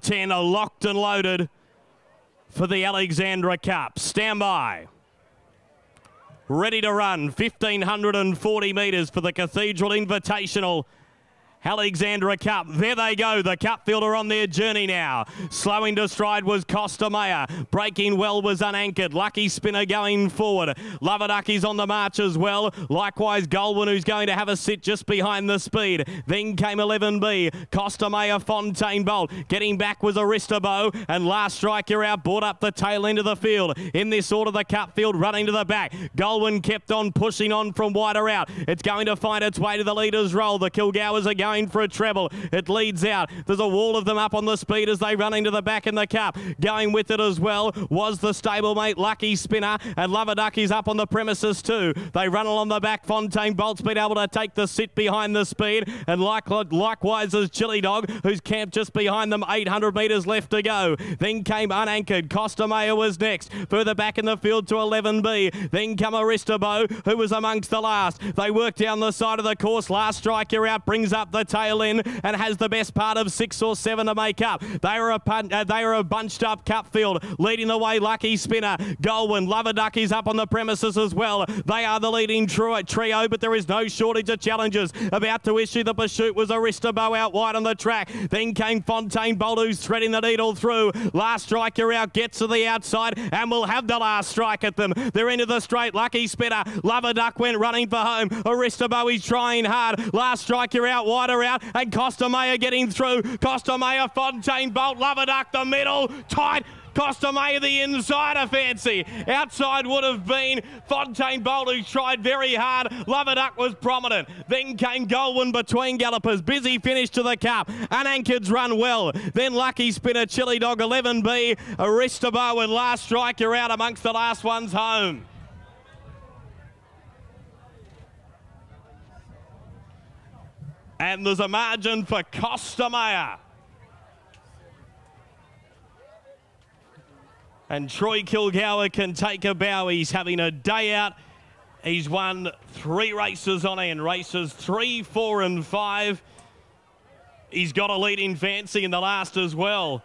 10 are locked and loaded for the Alexandra Cup. Stand by. Ready to run, 1,540 metres for the Cathedral Invitational. Alexandra Cup. There they go. The cup fielder on their journey now. Slowing to stride was Costa Maya. Breaking well was unanchored. Lucky Spinner going forward. Loverducky's on the march as well. Likewise, Goldwyn, who's going to have a sit just behind the speed. Then came 11B. Costa Maya, Fontaine Bolt. Getting back was Aristobo. And last striker out brought up the tail end of the field. In this order, the cup field running to the back. Goldwyn kept on pushing on from wider out. It's going to find its way to the leader's roll. The Kilgowers are going going for a treble. It leads out. There's a wall of them up on the speed as they run into the back in the cup. Going with it as well was the stablemate Lucky Spinner and Lover Ducky's up on the premises too. They run along the back. Fontaine Bolt's been able to take the sit behind the speed and like, likewise as Chili Dog who's camped just behind them. 800 metres left to go. Then came unanchored. Costa Maya was next. Further back in the field to 11B. Then come Aristobo who was amongst the last. They work down the side of the course. Last striker out brings up the the tail in and has the best part of six or seven to make up. They are a uh, they are a bunched up cup field, leading the way. Lucky Spinner, Goldwyn, Lover Ducky's up on the premises as well. They are the leading trio, but there is no shortage of challenges. About to issue the pursuit was Aristobo out wide on the track. Then came Fontaine Bolt, who's threading the needle through. Last striker out gets to the outside and will have the last strike at them. They're into the straight. Lucky Spinner, Lover Duck went running for home. Aristobo is trying hard. Last striker out wide out and Costa getting through. Costa Fontaine Bolt, Loverduck the middle, tight. Costa Maya the insider fancy. Outside would have been Fontaine Bolt who tried very hard. Loverduck was prominent. Then came Goldwyn between gallopers. Busy finish to the cup. Unanchored's run well. Then Lucky Spinner, Chili Dog 11B, Aristobo and last striker out amongst the last ones home. And there's a margin for Costa Maya. And Troy Kilgower can take a bow. He's having a day out. He's won three races on end, races three, four, and five. He's got a lead in fancy in the last as well.